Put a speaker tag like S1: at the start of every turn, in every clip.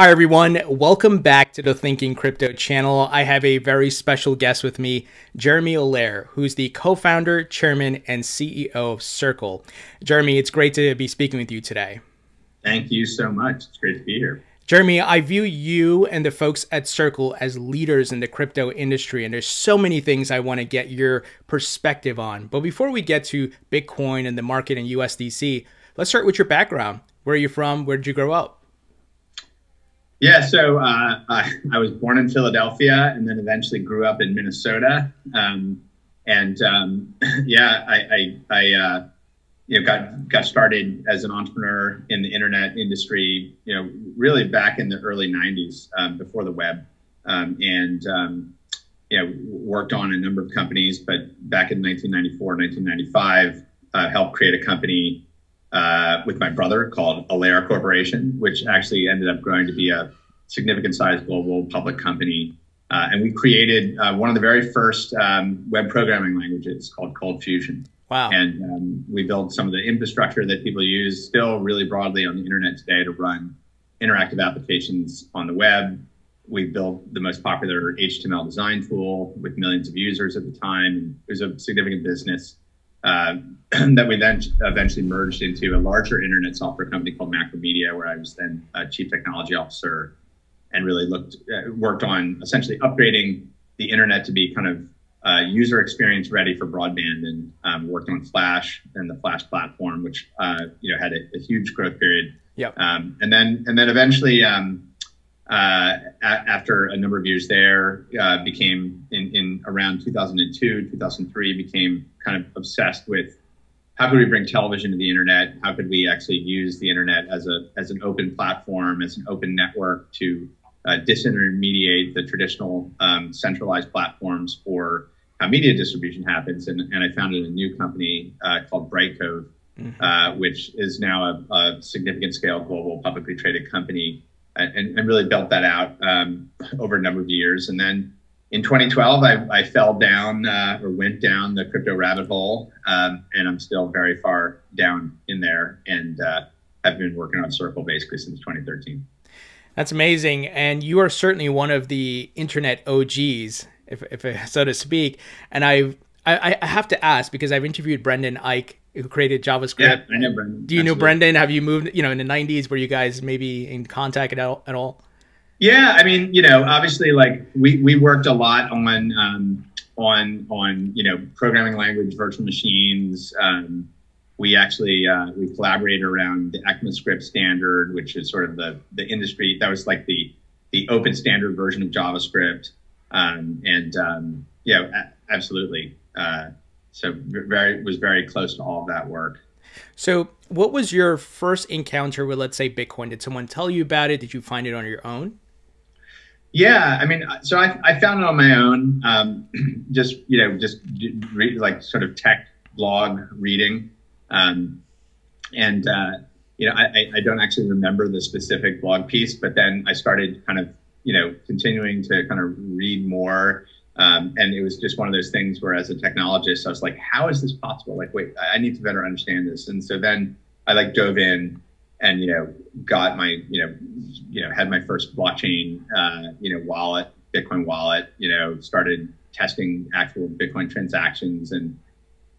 S1: Hi, everyone. Welcome back to the Thinking Crypto channel. I have a very special guest with me, Jeremy Allaire, who's the co founder, chairman, and CEO of Circle. Jeremy, it's great to be speaking with you today.
S2: Thank you so much. It's great to be here.
S1: Jeremy, I view you and the folks at Circle as leaders in the crypto industry, and there's so many things I want to get your perspective on. But before we get to Bitcoin and the market and USDC, let's start with your background. Where are you from? Where did you grow up?
S2: Yeah, so uh, I, I, was born in Philadelphia and then eventually grew up in Minnesota. Um, and um, yeah, I, I, I uh, you know, got got started as an entrepreneur in the internet industry. You know, really back in the early '90s, um, before the web, um, and um, you know, worked on a number of companies. But back in 1994, 1995, uh, helped create a company uh, with my brother called Allaire Corporation, which actually ended up growing to be a significant size global public company. Uh, and we created uh, one of the very first um, web programming languages called ColdFusion.
S1: Wow.
S2: And um, we built some of the infrastructure that people use still really broadly on the internet today to run interactive applications on the web. We built the most popular HTML design tool with millions of users at the time. It was a significant business uh, that we then eventually merged into a larger internet software company called Macromedia, where I was then a chief technology officer, and really looked uh, worked on essentially upgrading the internet to be kind of uh, user experience ready for broadband, and um, worked on Flash and the Flash platform, which uh, you know had a, a, huge growth period.
S1: Yep.
S2: Um, and then and then eventually. Um, uh, after a number of years there, uh, became in, in around 2002, 2003, became kind of obsessed with how could we bring television to the internet? How could we actually use the internet as a as an open platform, as an open network to uh, disintermediate the traditional um, centralized platforms for how media distribution happens? And, and I founded a new company uh, called Brightcove, mm-hmm. Uh, which is now a, a significant scale global publicly traded company and, and really built that out um, over a number of years. And then in 2012, I, I fell down uh, or went down the crypto rabbit hole, um, and I'm still very far down in there, and uh, have been working on Circle basically since 2013.
S1: That's amazing, and you are certainly one of the internet OGs, if, if so to speak. And I've I, I have to ask because I've interviewed Brendan Eich who created JavaScript.
S2: Yeah, I know Brendan.
S1: Do you Absolutely. know Brendan? Have you moved, you know, in the 90s? Were you guys maybe in contact at all? At all?
S2: Yeah, I mean, you know, obviously, like we, we worked a lot on um, on on you know programming language, virtual machines. Um, we actually uh, we collaborated around the ECMAScript standard, which is sort of the the industry that was like the the open standard version of JavaScript. Um, and um, yeah, absolutely. Uh, so very was very close to all of that work.
S1: So, what was your first encounter with, let's say, Bitcoin? Did someone tell you about it? Did you find it on your own?
S2: Yeah, I mean, so I, I found it on my own. Um, just you know, just read, like sort of tech blog reading, um, and uh, you know, I, I don't actually remember the specific blog piece, but then I started kind of you know continuing to kind of read more um, and it was just one of those things where, as a technologist, I was like, "How is this possible? Like, wait, I need to better understand this." And so then I like dove in and you know got my you know you know had my first blockchain uh, you know wallet, Bitcoin wallet. You know, started testing actual Bitcoin transactions and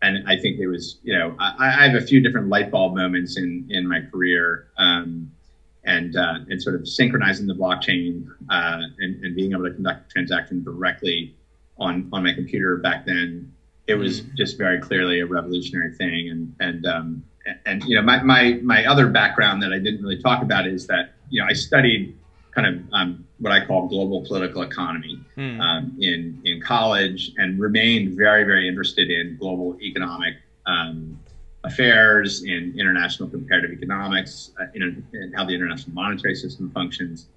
S2: and I think it was you know I, I have a few different light bulb moments in in my career. Um, and uh, and sort of synchronizing the blockchain uh, and, and being able to conduct transaction directly on on my computer back then, it was mm. just very clearly a revolutionary thing. And and um, and you know, my my my other background that I didn't really talk about is that you know I studied kind of um, what I call global political economy mm. um, in in college, and remained very very interested in global economic um, affairs, in international comparative economics, uh, in, in, how the international monetary system functions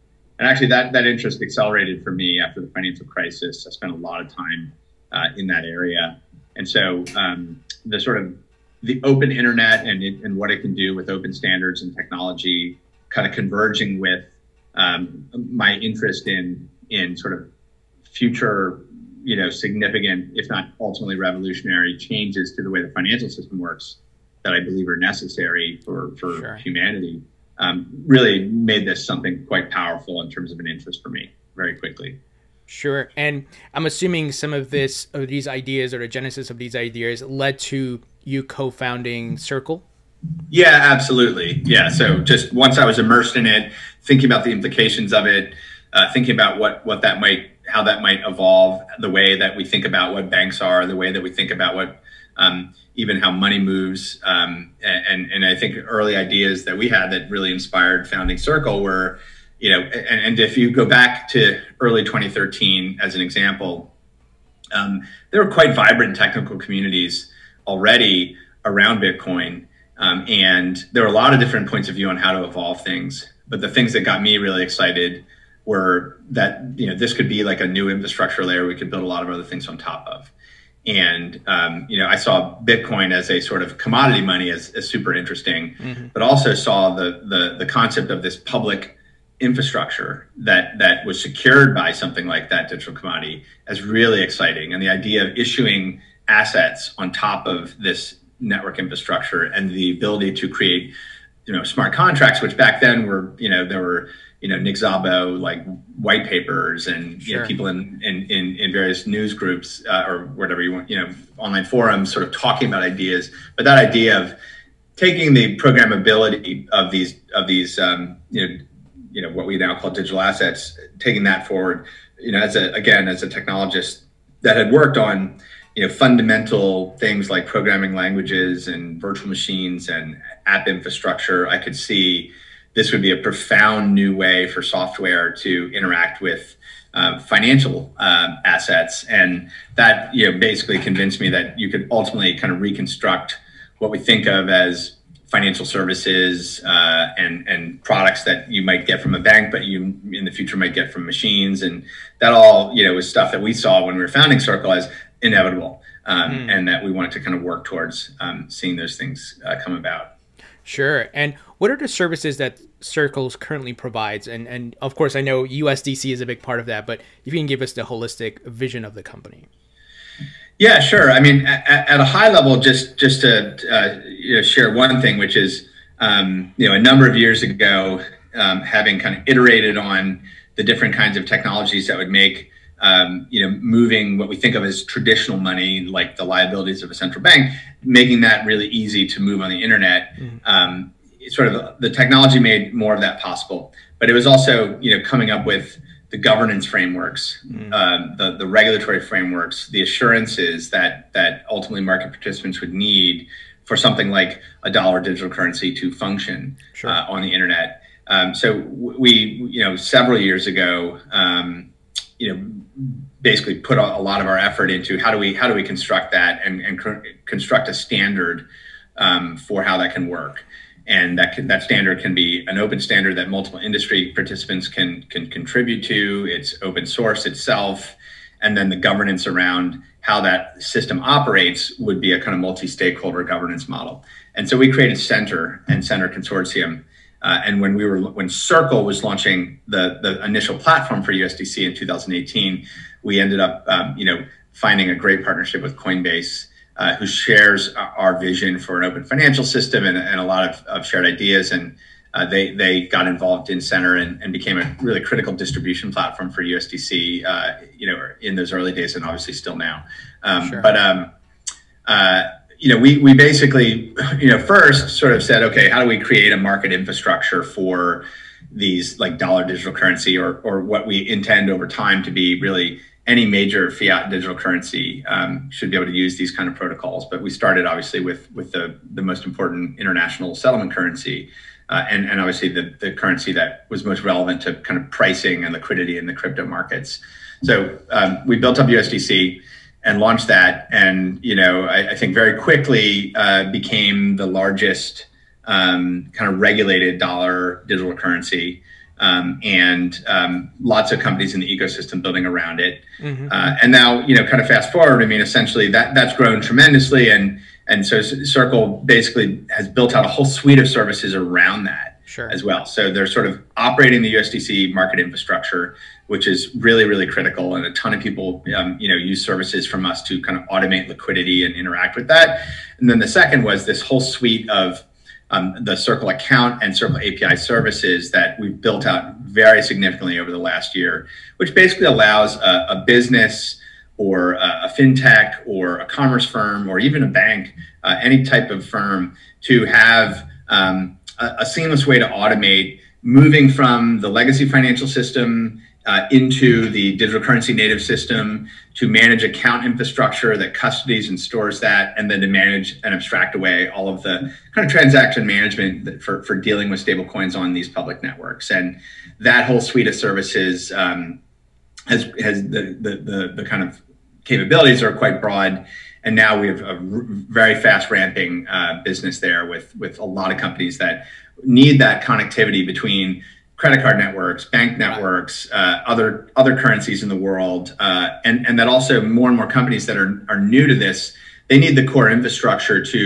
S2: and actually that that interest accelerated for me after the financial crisis. I spent a lot of time uh, in that area, and so um, the sort of the open internet and it, and what it can do with open standards and technology, kind of converging with um, my interest in in sort of future, you know, significant, if not ultimately revolutionary changes to the way the financial system works that I believe are necessary for for sure. humanity um, really made this something quite powerful in terms of an interest for me very quickly.
S1: Sure, and I'm assuming some of this, of these ideas, or the genesis of these ideas, led to you co-founding Circle.
S2: Yeah, absolutely. Yeah. So just once I was immersed in it, thinking about the implications of it, uh, thinking about what what that might, how that might evolve, the way that we think about what banks are, the way that we think about what um, even how money moves, um, and and I think early ideas that we had that really inspired founding Circle were, you know, and, and if you go back to early 2013 as an example, um, there were quite vibrant technical communities already around Bitcoin. Um, and there were a lot of different points of view on how to evolve things. But the things that got me really excited were that you know this could be like a new infrastructure layer we could build a lot of other things on top of. And um, you know, I saw Bitcoin as a sort of commodity money as, as super interesting, mm-hmm. but also saw the, the the concept of this public infrastructure that that was secured by something like that digital commodity as really exciting, and the idea of issuing assets on top of this network infrastructure and the ability to create you know smart contracts which back then were you know there were you know Nick Szabo like white papers and sure. you know, people in, in, in in various news groups uh, or whatever you want you know online forums sort of talking about ideas but that idea of taking the programmability of these of these um, you know you know what we now call digital assets taking that forward you know as a again as a technologist that had worked on you know fundamental things like programming languages and virtual machines and app infrastructure i could see this would be a profound new way for software to interact with uh, financial uh, assets and that you know basically convinced me that you could ultimately kind of reconstruct what we think of as financial services uh, and and products that you might get from a bank, but you in the future might get from machines, and that all you know was stuff that we saw when we were founding Circle as inevitable, um, mm. and that we wanted to kind of work towards um, seeing those things uh, come about.
S1: Sure. And what are the services that Circles currently provides? And and of course, I know USDC is a big part of that, but if you can give us the holistic vision of the company.
S2: Yeah, sure. I mean, at, at a high level, just just to uh, you know, share one thing, which is um, you know a number of years ago, um, having kind of iterated on the different kinds of technologies that would make um, you know, moving what we think of as traditional money, like the liabilities of a central bank, making that really easy to move on the internet. Mm-hmm. Um, sort of the technology made more of that possible, but it was also, you know, coming up with the governance frameworks, mm-hmm. um, the the regulatory frameworks, the assurances that that ultimately market participants would need for something like a dollar digital currency to function sure. uh, on the internet. Um, so we, you know, several years ago, um, you know, basically put a, lot of our effort into how do we how do we construct that and, and construct a standard um, for how that can work. And that can, that standard can be an open standard that multiple industry participants can can contribute to. It's open source itself. And then the governance around how that system operates would be a kind of multi-stakeholder governance model. And so we created Centre and Centre Consortium uh, and when we were when Circle was launching the the initial platform for USDC in 2018, we ended up um, you know finding a great partnership with Coinbase, uh, who shares our vision for an open financial system and, and a lot of, of shared ideas. And uh, they they got involved in Centre and, and, became a really critical distribution platform for USDC. Uh, you know, in those early days, and obviously still now. Um, sure. But um, uh, you know, we, we basically, you know, first sort of said, okay, how do we create a market infrastructure for these like dollar digital currency or, or what we intend over time to be really any major fiat digital currency um, should be able to use these kind of protocols. But we started obviously with, with the, the most important international settlement currency uh, and, and obviously the, the currency that was most relevant to kind of pricing and liquidity in the crypto markets. So um, we built up USDC and launched that. And you know, I, I think very quickly uh, became the largest um, kind of regulated dollar digital currency. Um, and um, lots of companies in the ecosystem building around it. Mm-hmm. Uh, and now, you know, kind of fast forward. I mean, essentially that that's grown tremendously, and and so Circle basically has built out a whole suite of services around that sure. as well. So they're sort of operating the USDC market infrastructure, which is really, really critical. And a ton of people, um, you know, use services from us to kind of automate liquidity and interact with that. And then the second was this whole suite of um, the Circle account and Circle API services that we've built out very significantly over the last year, which basically allows a, a business or a, fintech or a commerce firm or even a bank, uh, any type of firm, to have um, a, a seamless way to automate moving from the legacy financial system uh, into the digital currency native system to manage account infrastructure that custodies and stores that, and then to manage and abstract away all of the kind of transaction management for, for dealing with stablecoins on these public networks. And that whole suite of services um, has, has the, the, the, the, kind of capabilities are quite broad. And now we have a very fast ramping uh, business there with, with a lot of companies that need that connectivity between credit card networks, bank networks, uh, other other currencies in the world, uh, and and that also more and more companies that are are new to this, they need the core infrastructure to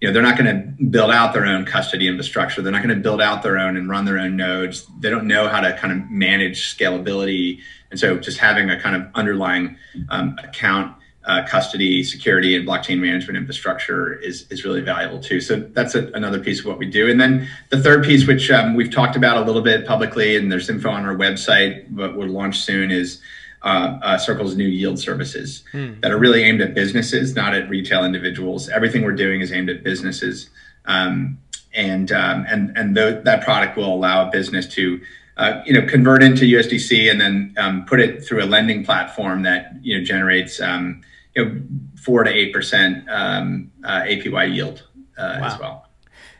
S2: you know they're not going to build out their own custody infrastructure. They're not going to build out their own and run their own nodes. They don't know how to kind of manage scalability. And so just having a kind of underlying um, account uh, custody, security, and blockchain management infrastructure is, is really valuable too. So that's a, another piece of what we do. And then the third piece, which um, we've talked about a little bit publicly, and there's info on our website, but we'll launch soon, is uh, uh, Circle's new yield services hmm. that are really aimed at businesses, not at retail individuals. Everything we're doing is aimed at businesses. Um, and um, and and th- that product will allow a business to uh, you know, convert into USDC and then um, put it through a lending platform that you know generates um, you know, four to eight percent um, uh, APY yield uh, wow. as well.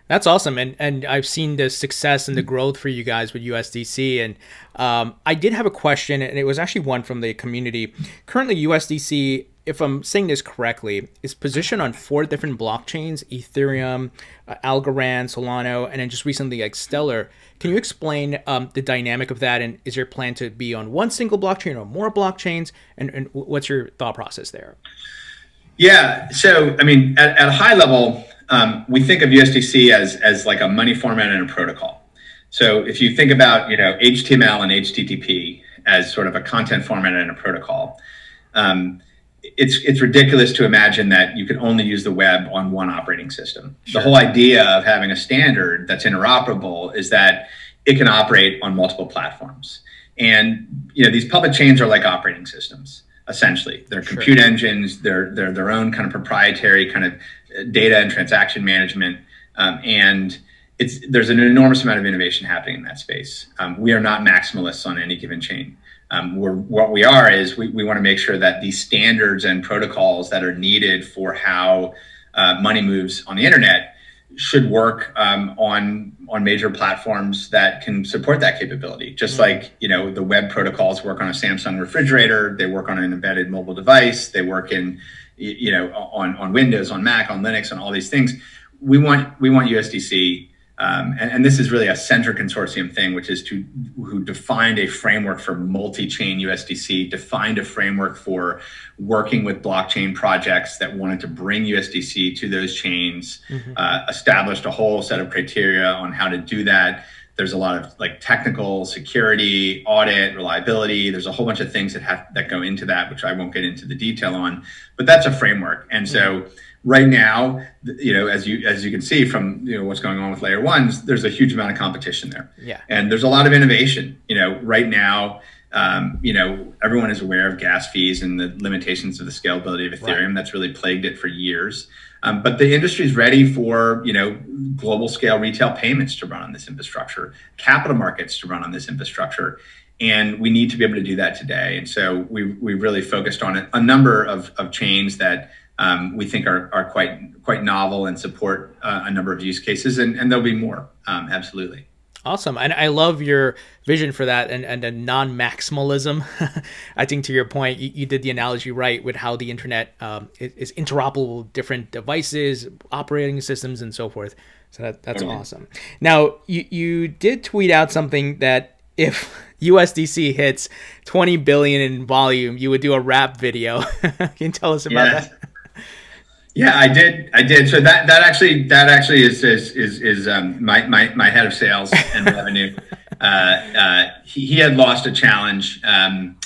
S1: That's awesome, and and I've seen the success and the growth for you guys with USDC, and um, I did have a question, and it was actually one from the community. Currently, USDC if I'm saying this correctly, is positioned on four different blockchains: Ethereum, uh, Algorand, Solana, and then just recently like Stellar. Can you explain um, the dynamic of that? And is your plan to be on one single blockchain or more blockchains? And, and what's your thought process there?
S2: Yeah. So, I mean, at, at a high level, um, we think of USDC as as like a money format and a protocol. So, if you think about you know HTML and HTTP as sort of a content format and a protocol. Um, it's it's ridiculous to imagine that you can only use the web on one operating system. Sure. The whole idea of having a standard that's interoperable is that it can operate on multiple platforms. And you know, these public chains are like operating systems essentially. They're sure. compute engines. They're they're their own kind of proprietary kind of uh, data and transaction management. Um, and it's there's an enormous amount of innovation happening in that space. Um, we are not maximalists on any given chain. Um, we're, what we are is we, we want to make sure that these standards and protocols that are needed for how uh, money moves on the internet should work um, on on major platforms that can support that capability. Just mm-hmm. like you know the web protocols work on a Samsung refrigerator, they work on an embedded mobile device, they work in you know on on Windows, on Mac, on Linux, on all these things. We want we want USDC um, and, and, this is really a Centre Consortium thing, which is to who defined a framework for multi-chain USDC, defined a framework for working with blockchain projects that wanted to bring USDC to those chains, mm-hmm. uh, established a whole set of criteria on how to do that. There's a lot of like technical security, audit, reliability. There's a whole bunch of things that have that go into that, which I won't get into the detail on. But that's a framework, and so. Mm-hmm right now, you know, as you as you can see from you know what's going on with layer ones, there's a huge amount of competition there.
S1: Yeah.
S2: And there's a lot of innovation. You know, right now, um, you know, everyone is aware of gas fees and the limitations of the scalability of Ethereum. Right. That's really plagued it for years. Um, but the industry is ready for you know global scale retail payments to run on this infrastructure, capital markets to run on this infrastructure, and we need to be able to do that today. And so we we really focused on a, a number of, of chains that um, we think are, are quite quite novel and support uh, a number of use cases, and, and there'll be more. Um, absolutely.
S1: Awesome. And I love your vision for that and, and a non maximalism. I think to your point, you, you, did the analogy right with how the internet um, is, is, interoperable with different devices, operating systems, and so forth. So that, that's awesome. Now, you, you did tweet out something that if USDC hits 20 billion in volume, you would do a rap video. Can you tell us about yeah. that?
S2: Yeah, I did. I did. So that that actually that actually is is is, is um, my, my my head of sales and revenue. Uh, uh, he, he had lost a challenge um,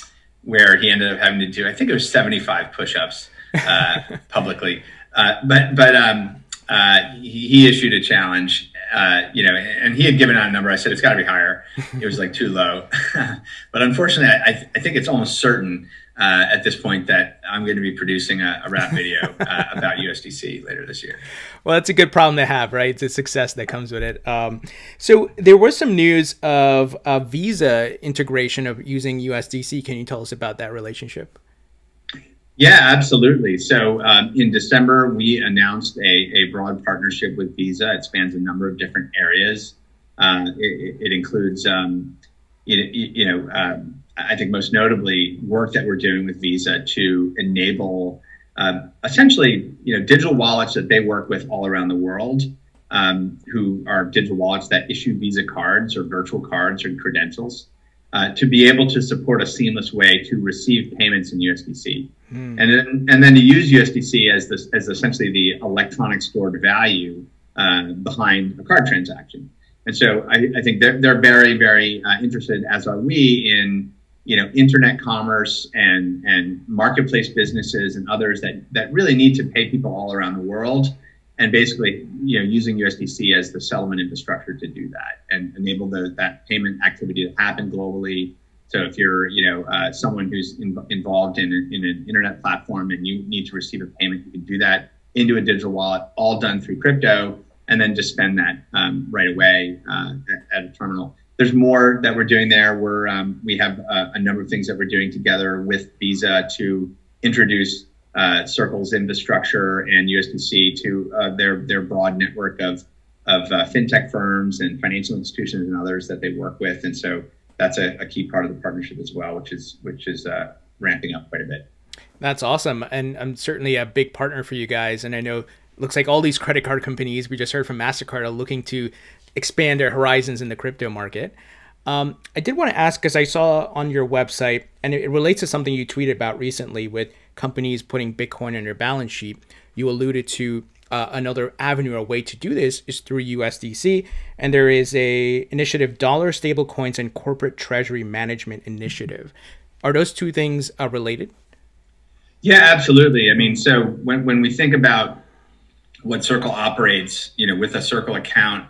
S2: where he ended up having to do I think it was seventy five push ups uh, publicly. Uh, but but um, uh, he, he, issued a challenge uh, you know, and he had given out a number. I said it's got to be higher. It was like too low, but unfortunately, I, I think it's almost certain uh, at this point that I'm going to be producing a, a rap video uh, about USDC later this year.
S1: Well, that's a good problem to have, right? It's a success that comes with it. Um, so there was some news of a Visa integration of using USDC. Can you tell us about that relationship?
S2: Yeah, absolutely. So um, in December, we announced a, a broad partnership with Visa. It spans a number of different areas. Uh, it, it, includes, um, you, you know, um, I think most notably work that we're doing with Visa to enable uh, essentially, you know, digital wallets that they work with all around the world, um, who are digital wallets that issue Visa cards or virtual cards or credentials, uh, to be able to support a seamless way to receive payments in USDC, mm. and then and then to use USDC as this as essentially the electronic stored value uh, behind a card transaction. And so I, I think they're they're very very uh, interested, as are we, in you know internet commerce and and marketplace businesses and others that that really need to pay people all around the world and basically you know using USDC as the settlement infrastructure to do that and enable the, that payment activity to happen globally. So if you're you know uh, someone who's in, involved in, in an internet platform and you need to receive a payment, you can do that into a digital wallet, all done through crypto, and then just spend that um, right away uh, at, at, a terminal. There's more that we're doing there. We're um, we have a, a number of things that we're doing together with Visa to introduce uh, Circle's infrastructure and USDC to uh, their their broad network of of uh, fintech firms and financial institutions and others that they work with, and so that's a, a key part of the partnership as well, which is which is uh, ramping up quite a bit.
S1: That's awesome, and I'm certainly a big partner for you guys. And I know looks like all these credit card companies we just heard from Mastercard are looking to expand their horizons in the crypto market. Um, I did want to ask because I saw on your website, and it, relates to something you tweeted about recently with companies putting Bitcoin on their balance sheet. You alluded to uh, another avenue or way to do this is through USDC, and there is a initiative, Dollar Stablecoins and Corporate Treasury Management Initiative. Are those two things uh, related?
S2: Yeah, absolutely. I mean, so when, when we think about what Circle operates, you know, with a Circle account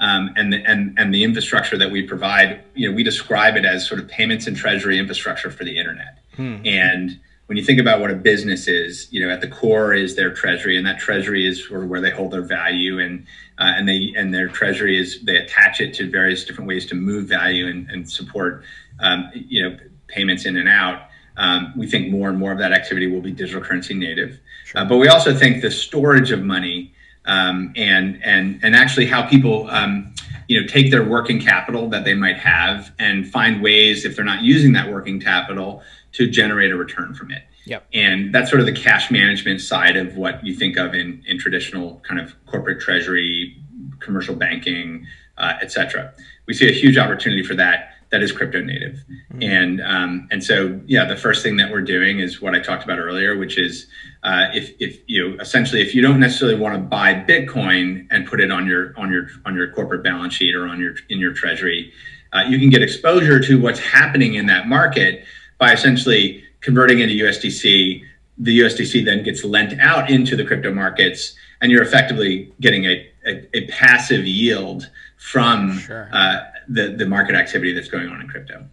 S2: um, and, the, and, and the infrastructure that we provide, you know, we describe it as sort of payments and treasury infrastructure for the internet. Hmm. And when you think about what a business is, you know, at the core is their treasury, and that treasury is sort of where they hold their value, and uh, and they and their treasury is they attach it to various different ways to move value and, and support, um, you know, payments in and out. Um, we think more and more of that activity will be digital currency native, sure. uh, but we also think the storage of money um, and and and actually how people um, you know take their working capital that they might have and find ways if they're not using that working capital to generate a return from it.
S1: Yep.
S2: And that's sort of the cash management side of what you think of in, in traditional kind of corporate treasury, commercial banking, uh, et cetera. We see a huge opportunity for that. That is crypto native. Mm-hmm. And, um, and so, yeah, the first thing that we're doing is what I talked about earlier, which is uh, if, if you know, essentially, if you don't necessarily want to buy Bitcoin and put it on your, on your, on your corporate balance sheet or on your, in your treasury, uh, you can get exposure to what's happening in that market by essentially converting into USDC. The USDC then gets lent out into the crypto markets, and you're effectively getting a, a, a passive yield from sure. uh, the, the market activity that's going on in crypto.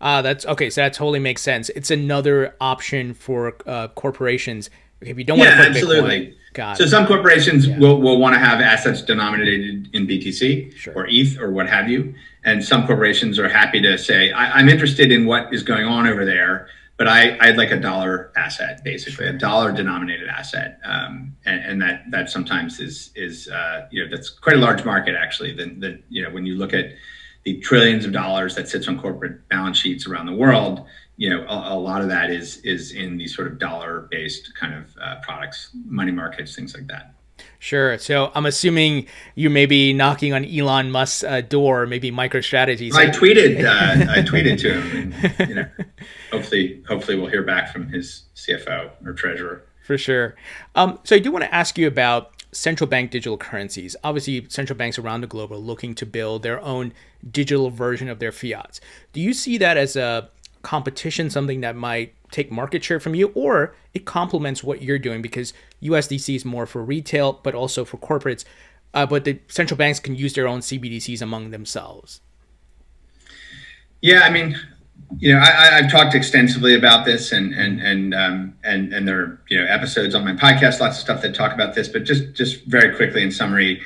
S1: Uh, that's okay. So that totally makes sense. It's another option for uh, corporations if you don't
S2: yeah, want to put absolutely. Bitcoin. Got so it. some corporations yeah. will, will want to have assets denominated in BTC sure. or ETH or what have you. And some corporations are happy to say, I, am interested in what is going on over there, but I, I'd like a dollar asset, basically, sure. a dollar denominated asset. Um, and, and, that that sometimes is is uh, you know that's quite a large market actually. Then that you know when you look at the trillions of dollars that sits on corporate balance sheets around the world, you know, a, a, lot of that is is in these sort of dollar based kind of uh, products, money markets, things like that.
S1: Sure. So I'm assuming you may be knocking on Elon Musk's uh, door, maybe MicroStrategy.
S2: I tweeted, uh, I tweeted to him, and, you know, hopefully, hopefully we'll hear back from his CFO or treasurer.
S1: For sure. Um, so I do want to ask you about central bank digital currencies. Obviously, central banks around the globe are looking to build their own digital version of their fiats. Do you see that as a competition something that might take market share from you or it complements what you're doing because USDC is more for retail but also for corporates. uh, but the central banks can use their own CBDCs among themselves.
S2: Yeah, I mean, you know, I, have talked extensively about this, and and and um, and and there are you know episodes on my podcast, lots of stuff that talk about this. But just just very quickly in summary,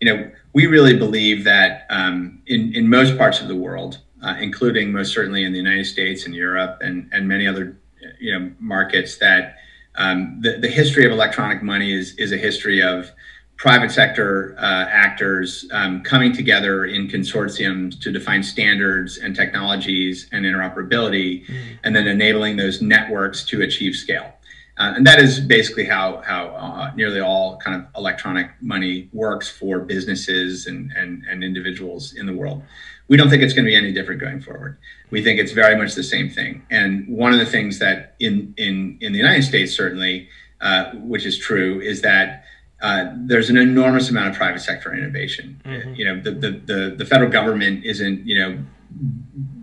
S2: you know, we really believe that um, in in most parts of the world, uh, including most certainly in the United States and Europe and and many other you know markets, that um, the the history of electronic money is is a history of private sector uh, actors um, coming together in consortiums to define standards and technologies and interoperability, mm. and then enabling those networks to achieve scale. Uh, and that is basically how how uh, nearly all kind of electronic money works for businesses and, and and individuals in the world. We don't think it's going to be any different going forward. We think it's very much the same thing. And one of the things that in in in the United States certainly, uh, which is true, is that uh, there's an enormous amount of private sector innovation. Mm-hmm. You know, the, the, the, the, federal government isn't, you know,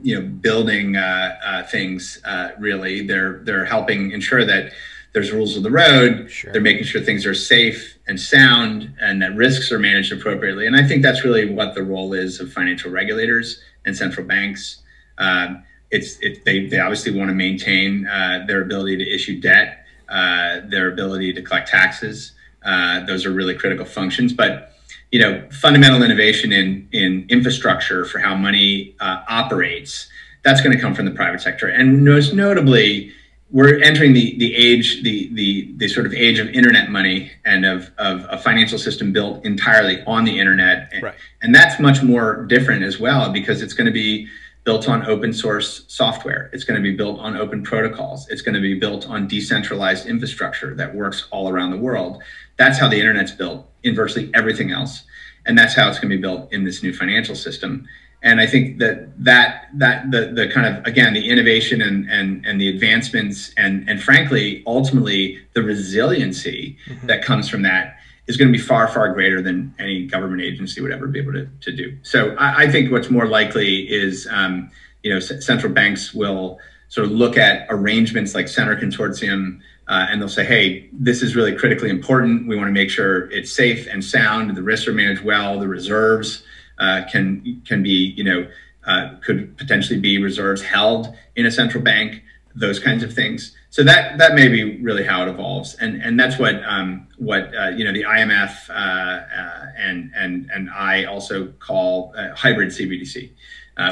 S2: you know, building uh, uh, things uh, really. They're they're helping ensure that there's rules of the road. Sure. They're making sure things are safe and sound, and that risks are managed appropriately. And I think that's really what the role is of financial regulators and central banks. Um, it's it, they they obviously want to maintain uh, their ability to issue debt, their ability to collect taxes. Uh, those are really critical functions. But you know, fundamental innovation in in infrastructure for how money uh, operates that's going to come from the private sector, and most notably. We're entering the, the age, the, the, the sort of age of internet money and of, of a financial system built entirely on the internet. Right. And that's much more different as well because it's going to be built on open source software. It's going to be built on open protocols. It's going to be built on decentralized infrastructure that works all around the world. That's how the internet's built in virtually everything else. And that's how it's going to be built in this new financial system. And I think that that that the the kind of again the innovation and and and the advancements and and frankly ultimately the resiliency mm-hmm. that comes from that is going to be far far greater than any government agency would ever be able to, to do. So I, I think what's more likely is um, you know central banks will sort of look at arrangements like Centre Consortium uh, and they'll say, hey, this is really critically important. We want to make sure it's safe and sound. The risks are managed well. The reserves uh, can can be, you know, uh, could potentially be reserves held in a central bank. Those kinds of things. So that that may be really how it evolves, and and that's what um, what uh, you know the IMF uh, uh, and and and I also call hybrid CBDC,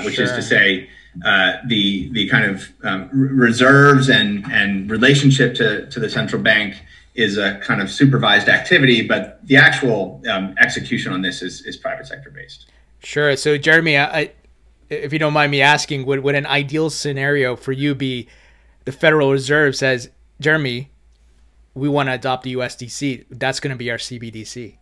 S2: which sure. is to say uh, the the kind of um, reserves and and relationship to to the central bank is a kind of supervised activity, but the actual um, execution on this is is private sector based.
S1: Sure. So, Jeremy, I, if you don't mind me asking, would would an ideal scenario for you be the Federal Reserve says, Jeremy, we want to adopt the USDC. That's going to be our CBDC.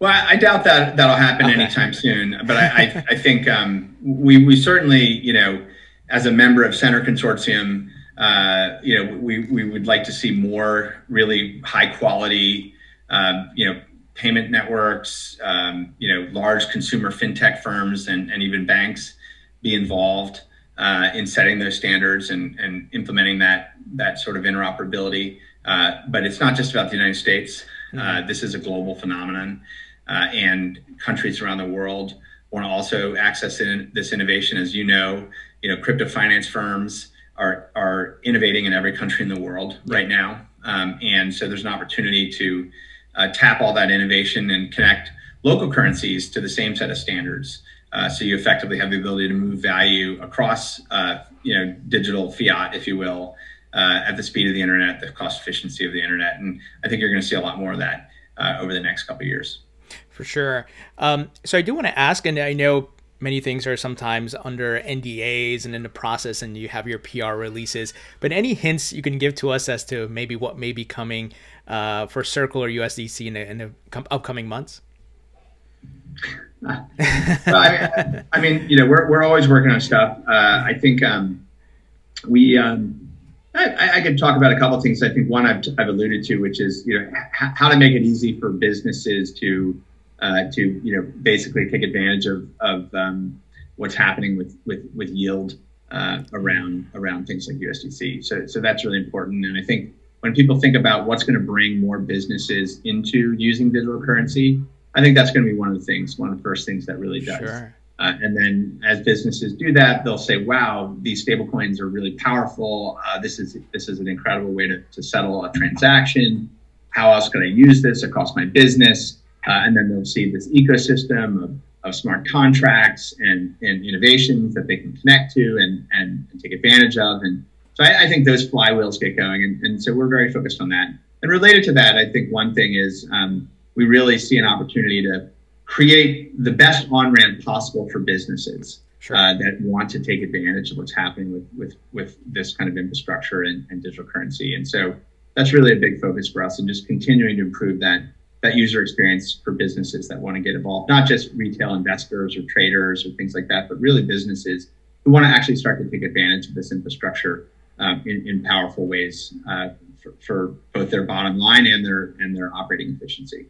S2: Well, I, doubt that that'll happen okay. anytime soon. But I, I, I think um, we we certainly, you know, as a member of Centre Consortium, uh, you know, we we would like to see more really high quality, um, you know, payment networks, um, you know, large consumer fintech firms and and even banks be involved uh, in setting those standards and and implementing that that sort of interoperability. Uh, but it's not just about the United States. Mm-hmm. Uh, this is a global phenomenon uh, and countries around the world want to also access in, this innovation. As you know, you know, crypto finance firms are are innovating in every country in the world right now, um, and so there's an opportunity to uh, tap all that innovation and connect local currencies to the same set of standards. Uh, so you effectively have the ability to move value across, uh, you know, digital fiat, if you will, uh, at the speed of the internet, the cost efficiency of the internet, and I think you're going to see a lot more of that uh, over the next couple years
S1: for sure. Um, so I do want to ask, and I know many things are sometimes under NDAs and in the process, and you have your PR releases. But any hints you can give to us as to maybe what may be coming uh, for Circle or USDC in the, in the upcoming months?
S2: I, mean, I, mean, you know, we're, we're always working on stuff. Uh, I think um, we, um, I, I, could talk about a couple things. I think one I've, I've alluded to, which is, you know, how to make it easy for businesses to uh, to you know basically take advantage of of um, what's happening with with with yield uh, around around things like USDC. So so that's really important. And I think when people think about what's going to bring more businesses into using digital currency, I think that's going to be one of the things, one of the first things that really does.
S1: Sure.
S2: Uh, and then as businesses do that, they'll say, "Wow, these stablecoins are really powerful. Uh, this is this is an incredible way to, to settle a transaction. How else could I use this across my business?" Uh, and then they'll see this ecosystem of, of smart contracts and, and innovations that they can connect to and, and, and take advantage of. And so I, I, think those flywheels get going. And, and so we're very focused on that. And related to that, I think one thing is um, we really see an opportunity to create the best on ramp possible for businesses sure. uh, that want to take advantage of what's happening with with with this kind of infrastructure and, and, digital currency. And so that's really a big focus for us, and just continuing to improve that that user experience for businesses that want to get involved, not just retail investors or traders or things like that, but really businesses who want to actually start to take advantage of this infrastructure um, in, in, powerful ways uh, for, for, both their bottom line and their and their operating efficiency.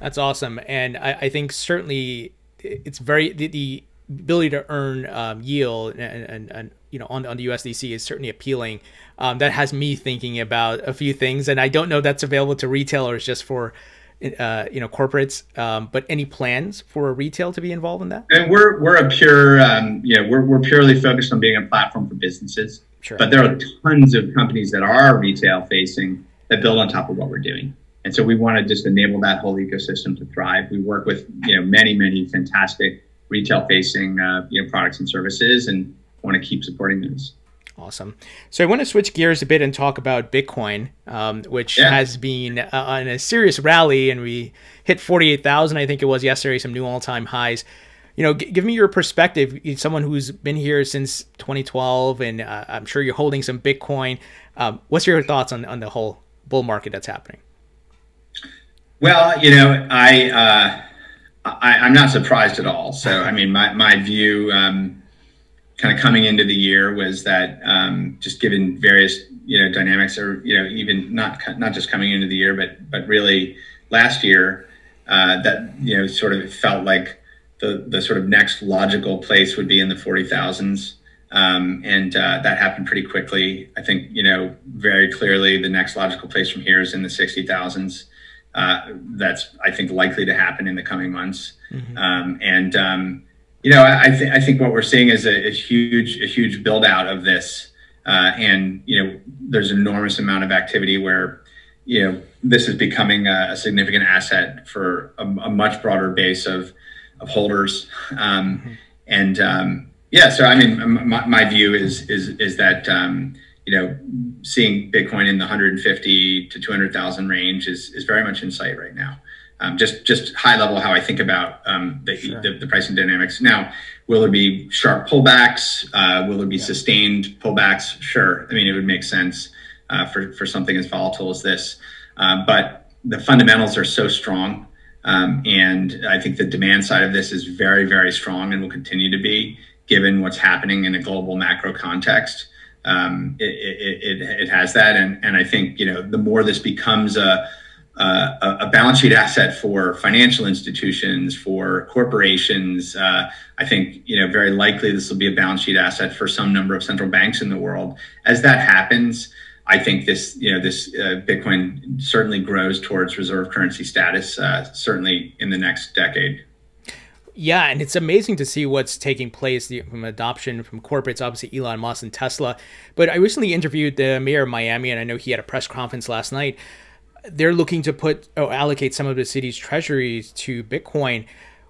S1: That's awesome, and I, I think certainly it's very the, the ability to earn um, yield and, and, and, you know on, on the USDC is certainly appealing. Um, that has me thinking about a few things, and I don't know that's available to retailers just for uh, you know corporates. Um, but any plans for a retail to be involved in that?
S2: And we're we're a pure um, you know we're we're purely focused on being a platform for businesses. Sure. But there are tons of companies that are retail facing that build on top of what we're doing. And so we want to just enable that whole ecosystem to thrive. We work with you know many many fantastic retail facing uh, you know products and services and want to keep supporting those.
S1: Awesome. So I want to switch gears a bit and talk about Bitcoin, um, which yeah. has been uh, on a serious rally, and we hit forty-eight thousand. I think it was yesterday, some new all-time highs. You know, give me your perspective. Someone who's been here since 2012, and uh, I'm sure you're holding some Bitcoin. Um, what's your thoughts on on the whole bull market that's happening?
S2: Well, you know, I. Uh I, am not surprised at all. So, I mean, my, my view um, kind of coming into the year was that um, just given various, you know, dynamics or, you know, even not, not just coming into the year, but, but really last year, uh, that, you know, sort of felt like the, the sort of next logical place would be in the 40,000s. Um, and uh, that happened pretty quickly. I think, you know, very clearly the next logical place from here is in the 60,000s. Uh, that's I think likely to happen in the coming months. Mm-hmm. Um, and um, you know, I, th- I think what we're seeing is a, a huge a huge build out of this, uh, and you know, there's an enormous amount of activity where you know this is becoming a, a significant asset for a, a, much broader base of of holders. Um, mm-hmm. And um, yeah, so I mean, my, my, view is is is that um, you know, seeing Bitcoin in the 150 to 200,000 range is, is very much in sight right now. Um, just just high level how I think about um, the, sure. the, the, pricing dynamics. Now, will there be sharp pullbacks? Uh, will there be yeah. sustained pullbacks? Sure. I mean, it would make sense uh, for for something as volatile as this. Uh, but the fundamentals are so strong, um, and I think the demand side of this is very very strong and will continue to be given what's happening in a global macro context um, it, it, it, it, has that. And, and I think, you know, the more this becomes a, a, a balance sheet asset for financial institutions, for corporations, uh, I think, you know, very likely this will be a balance sheet asset for some number of central banks in the world. As that happens, I think this, you know, this uh, Bitcoin certainly grows towards reserve currency status, uh, certainly in the next decade.
S1: Yeah, and it's amazing to see what's taking place from adoption from corporates, obviously Elon Musk and Tesla. But I recently interviewed the mayor of Miami, and I know he had a press conference last night. They're looking to put or allocate some of the city's treasuries to Bitcoin.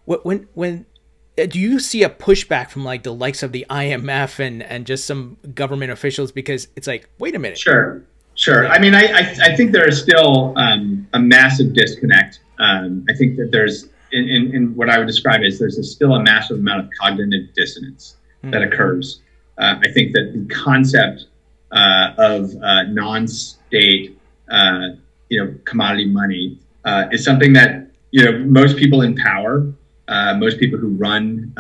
S1: When when uh, do you see a pushback from like the likes of the IMF and and just some government officials because it's like, wait a minute.
S2: Sure, sure. I mean, I I, I think there is still um, a massive disconnect. Um, I think that there's in, in, in, what I would describe as there's a, still a massive amount of cognitive dissonance mm. that occurs. Uh, I think that the concept uh, of uh, non-state, uh, you know, commodity money uh, is something that you know most people in power, uh, most people who run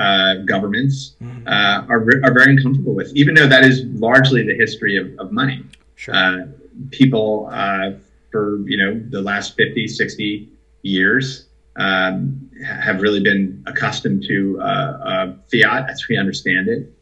S2: governments mm. are are very uncomfortable with, even though that is largely the history of, of money. Sure. people for you know the last 50, 60 years um, have really been accustomed to uh, uh, fiat as we understand it.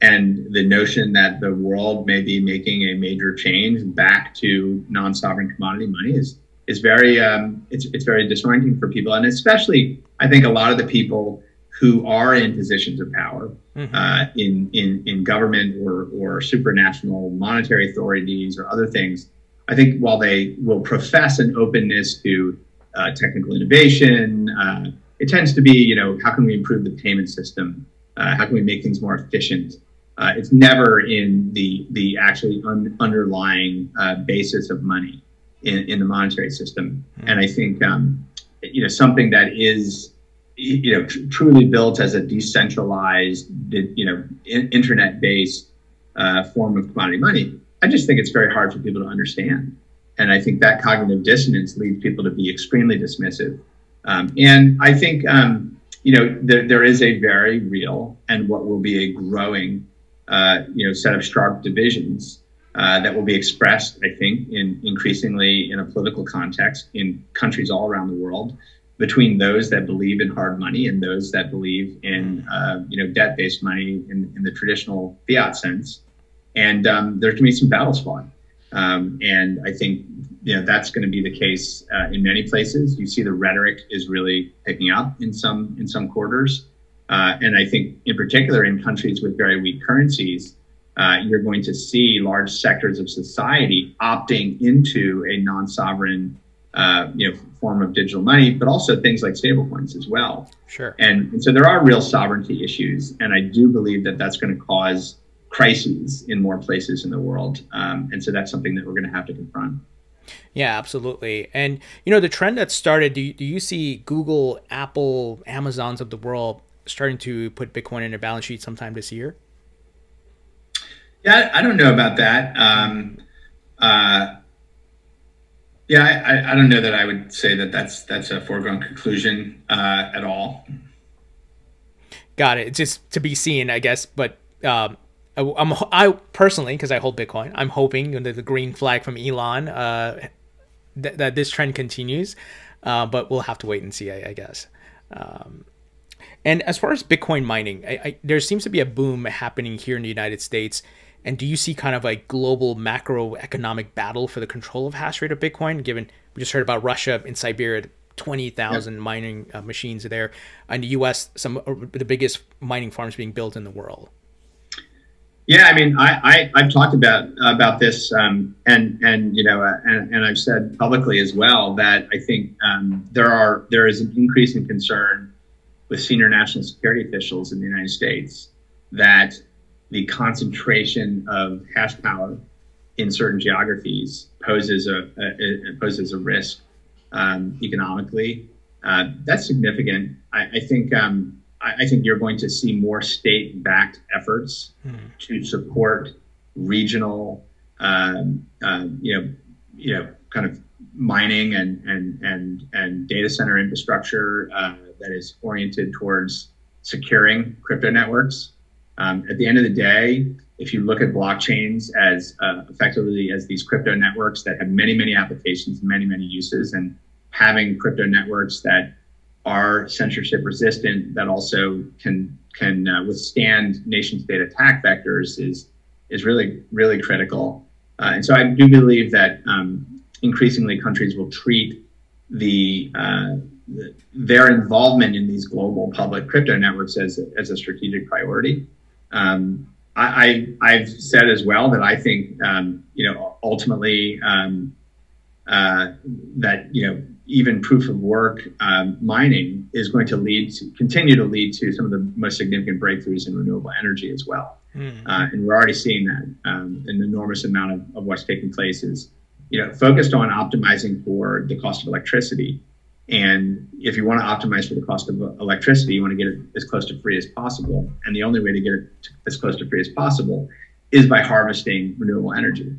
S2: And the notion that the world may be making a major change back to non sovereign commodity money is is very um, it's it's very disorienting for people, and especially I think a lot of the people who are in positions of power mm-hmm. uh, in in in government or or supranational monetary authorities or other things. I think while they will profess an openness to uh, technical innovation, uh, it tends to be you know how can we improve the payment system? Uh, how can we make things more efficient? Uh, it's never in the the actually un- underlying uh, basis of money in, in the monetary system. Mm-hmm. And I think um, you know something that is you know tr- truly built as a decentralized you know in- internet based uh, form of commodity money. I just think it's very hard for people to understand. And I think that cognitive dissonance leads people to be extremely dismissive. Um, and I think, um, you know, there, there is a very real and what will be a growing uh, you know, set of sharp divisions uh, that will be expressed, I think, in increasingly in a political context in countries all around the world between those that believe in hard money and those that believe in uh, you know debt-based money in, in, the traditional fiat sense. And um, there's going to be some battles fought. Um, and I think you know that's going to be the case uh, in many places. You see the rhetoric is really picking up in some in some quarters. Uh, and I think, in particular, in countries with very weak currencies, uh, you're going to see large sectors of society opting into a non-sovereign, uh, you know, form of digital money, but also things like stablecoins as well.
S1: Sure.
S2: And, and so there are real sovereignty issues, and I do believe that that's going to cause crises in more places in the world. Um, and so that's something that we're going to have to confront.
S1: Yeah, absolutely. And you know, the trend that started, do you, do you see Google, Apple, Amazons of the world starting to put Bitcoin in their balance sheet sometime this year?
S2: Yeah, I don't know about that. Um, uh, yeah, I, I, don't know that I would say that that's that's a foregone conclusion uh, at all.
S1: Got it. It's just to be seen, I guess. But um, I, am I personally, because I hold Bitcoin, I'm hoping under the green flag from Elon uh, th- that this trend continues. Uh, but we'll have to wait and see, I, I guess. Um, and as far as Bitcoin mining, I, I, there seems to be a boom happening here in the United States. And do you see kind of a global macroeconomic battle for the control of hash rate of Bitcoin? Given we just heard about Russia in Siberia, 20,000 yep. mining uh, machines there. And the US, some of the biggest mining farms being built in the world.
S2: Yeah, I mean, I, I have talked about about this, um, and and you know, uh, and, and I've said publicly as well that I think um, there are there is an increasing concern with senior national security officials in the United States that the concentration of hash power in certain geographies poses a, a, a poses a risk um, economically. Uh, that's significant. I, I think um, I, I, think you're going to see more state-backed efforts hmm. to support regional, um, uh, you know, you know, kind of mining and and and and data center infrastructure. Uh, that is oriented towards securing crypto networks. Um, at the end of the day, if you look at blockchains as uh, effectively as these crypto networks that have many, many applications, many, many uses, and having crypto networks that are censorship resistant, that also can can uh, withstand nation state attack vectors, is is really really critical. Uh, and so I do believe that um, increasingly countries will treat the uh, their involvement in these global public crypto networks as, as a strategic priority. Um, I, I, have said as well that I think, um, you know, ultimately um, uh, that, you know, even proof of work um, mining is going to lead to continue to lead to some of the most significant breakthroughs in renewable energy as well. Mm. Uh, and we're already seeing that um, an enormous amount of, of what's taking place is, you know, focused on optimizing for the cost of electricity and if you want to optimize for the cost of electricity, you want to get it as close to free as possible. And the only way to get it as close to free as possible is by harvesting renewable energy.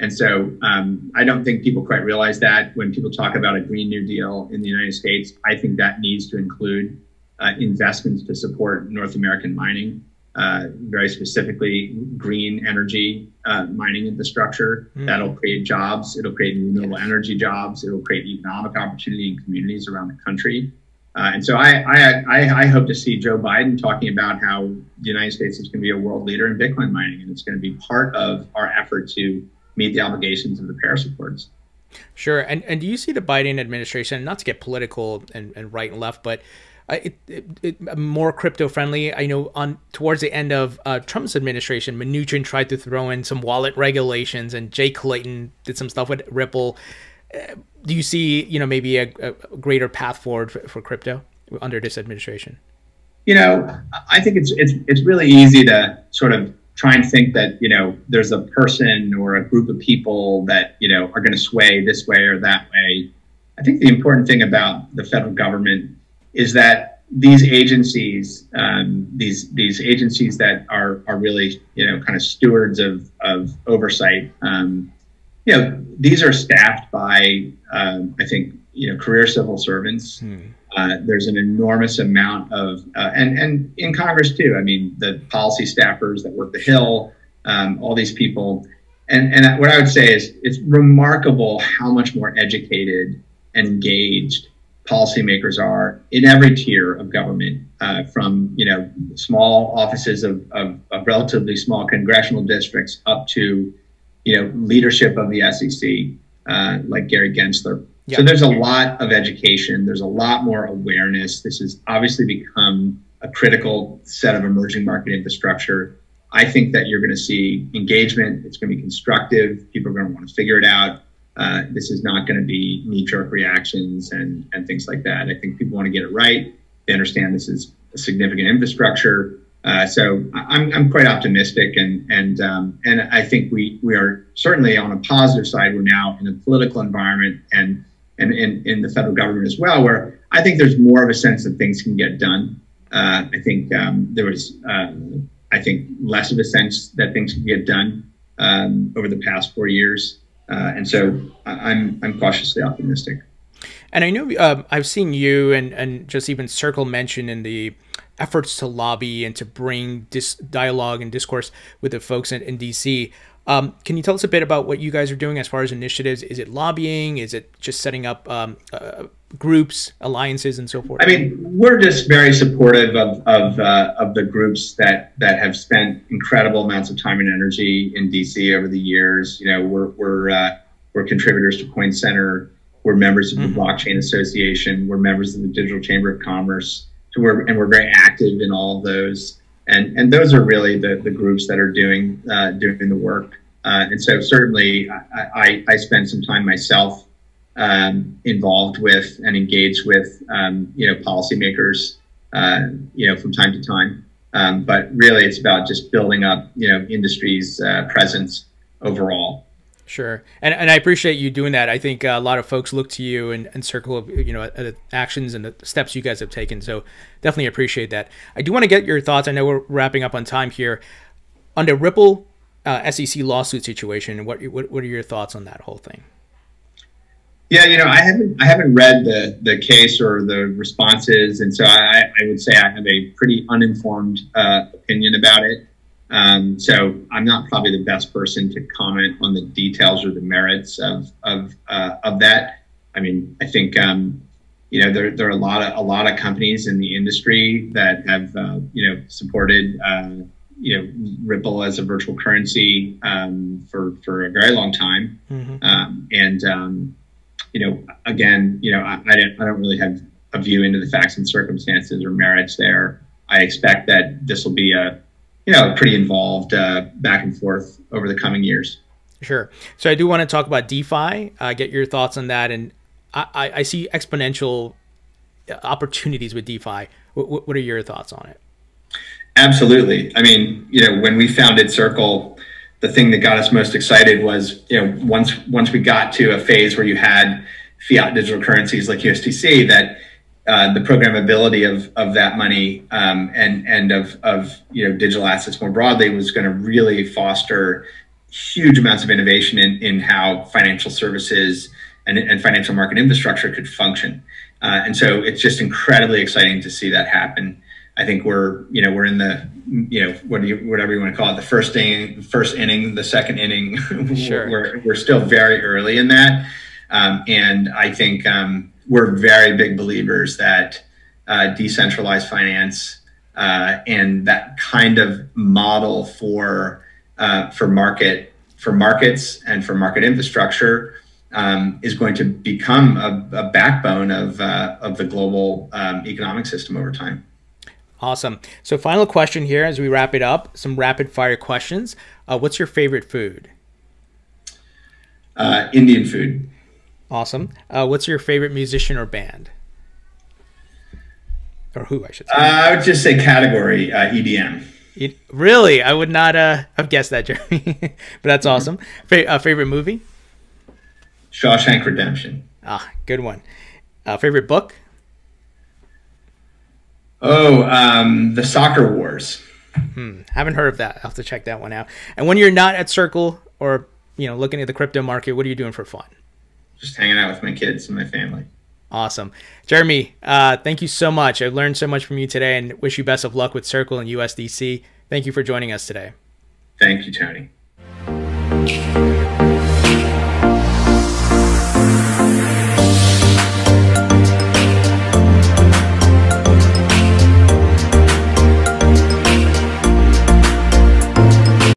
S2: And so um, I don't think people quite realize that when people talk about a Green New Deal in the United States, I think that needs to include uh, investments to support North American mining uh, very specifically green energy uh, mining infrastructure mm. that'll create jobs. It'll create renewable yes. energy jobs. It'll create economic opportunity in communities around the country. Uh, and so I, I, I, I, hope to see Joe Biden talking about how the United States is going to be a world leader in Bitcoin mining, and it's going to be part of our effort to meet the obligations of the Paris Accords.
S1: Sure. And and do you see the Biden administration, not to get political and, and right and left, but uh, it, it, it, more crypto friendly. I know on towards the end of uh, Trump's administration, Mnuchin tried to throw in some wallet regulations, and Jay Clayton did some stuff with Ripple. Uh, do you see, you know, maybe a, a greater path forward for, for, crypto under this administration?
S2: You know, I think it's it's it's really easy to sort of try and think that you know there's a person or a group of people that you know are going to sway this way or that way. I think the important thing about the federal government is that these agencies, um, these these agencies that are are really you know kind of stewards of of oversight, um, you know, these are staffed by um, I think you know career civil servants. Hmm. Uh, there's an enormous amount of uh, and and in Congress too. I mean, the policy staffers that work the Hill, um, all these people. And, and what I would say is it's remarkable how much more educated and engaged policymakers are in every tier of government, uh, from you know small offices of, of, of, relatively small congressional districts up to you know leadership of the SEC, uh, like Gary Gensler. Yep. So there's a lot of education. There's a lot more awareness. This has obviously become a critical set of emerging market infrastructure. I think that you're going to see engagement. It's going to be constructive. People are going to want to figure it out. Uh, this is not going to be knee jerk reactions and, and things like that. I think people want to get it right. They understand this is a significant infrastructure. Uh, so I'm, I'm quite optimistic, and and um, and I think we we are certainly on a positive side. We're now in a political environment and and in, the federal government as well, where I think there's more of a sense that things can get done. Uh, I think um, there was uh, I think less of a sense that things can get done um, over the past four years. Uh, and so I'm I'm cautiously optimistic.
S1: And I know uh, I've seen you and and just even Circle mention in the efforts to lobby and to bring dis- dialogue and discourse with the folks in, in DC. Um, can you tell us a bit about what you guys are doing as far as initiatives? Is it lobbying? Is it just setting up um, uh, groups, alliances, and so forth?
S2: I mean, we're just very supportive of of, uh, of the groups that that have spent incredible amounts of time and energy in DC over the years. You know, we're we're uh, we're contributors to Coin Center. We're members of the mm-hmm. Blockchain Association. We're members of the Digital Chamber of Commerce. So we're and we're very active in all of those. And and those are really the the groups that are doing uh, doing the work. Uh, and so certainly, I, I, I spend some time myself um, involved with and engaged with um, you know policymakers uh, you know from time to time. Um, but really, it's about just building up you know industry's uh, presence overall.
S1: Sure, and and I appreciate you doing that. I think uh, a lot of folks look to you and, and circle of you know at actions and the steps you guys have taken. So definitely appreciate that. I do want to get your thoughts. I know we're wrapping up on time here. On the Ripple uh, SEC lawsuit situation, what, what what are your thoughts on that whole thing?
S2: Yeah, you know, I haven't I haven't read the the case or the responses, and so I, I would say I have a pretty uninformed uh, opinion about it. Um, so I'm not probably the best person to comment on the details or the merits of of uh, of that. I mean, I think um, you know there there are a lot of a lot of companies in the industry that have uh, you know supported uh, you know Ripple as a virtual currency um, for for a very long time, mm-hmm. um, and um, you know, again, you know, I, I, don't, I don't really have a view into the facts and circumstances or merits there. I expect that this will be a, you know, pretty involved uh, back and forth over the coming years.
S1: Sure. So I do want to talk about DeFi. Uh, get your thoughts on that, and I, I see exponential opportunities with DeFi. What, what are your thoughts on it?
S2: Absolutely. I mean, you know, when we founded Circle, the thing that got us most excited was you know once once we got to a phase where you had fiat digital currencies like USDC that uh, the programmability of of that money um, and and of of you know digital assets more broadly was going to really foster huge amounts of innovation in in how financial services and, and financial market infrastructure could function. Uh, and so it's just incredibly exciting to see that happen. I think we're you know we're in the you know what do you, whatever you want to call it the first inning first inning the second inning sure. we're we're still very early in that um, and I think um, we're very big believers that uh, decentralized finance uh, and that kind of model for uh, for market for markets and for market infrastructure um, is going to become a, a backbone of uh, of the global um, economic system over time.
S1: Awesome. So, final question here as we wrap it up. Some rapid fire questions. Uh, what's your favorite food?
S2: Uh, Indian food.
S1: Awesome. Uh, what's your favorite musician or band? Or who, I should say.
S2: Uh, I would just say category uh, EDM.
S1: It, really? I would not uh, have guessed that, Jeremy. but that's mm-hmm. awesome. Fa- favorite movie?
S2: Shawshank Redemption.
S1: Ah, good one. favorite book?
S2: Oh, um, the Soccer Wars.
S1: Hmm, haven't heard of that. I'll have to check that one out. And when you're not at Circle or you know looking at the crypto market, what are you doing for fun?
S2: Just hanging out with my kids and my family.
S1: Awesome, Jeremy. Uh, thank you so much. I learned so much from you today, and wish you best of luck with Circle and USDC. Thank you for joining us today.
S2: Thank you, Tony.